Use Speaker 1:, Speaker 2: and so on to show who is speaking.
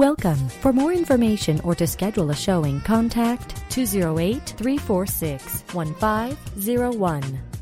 Speaker 1: Welcome. For more information or to schedule a showing, contact 208 346 1501.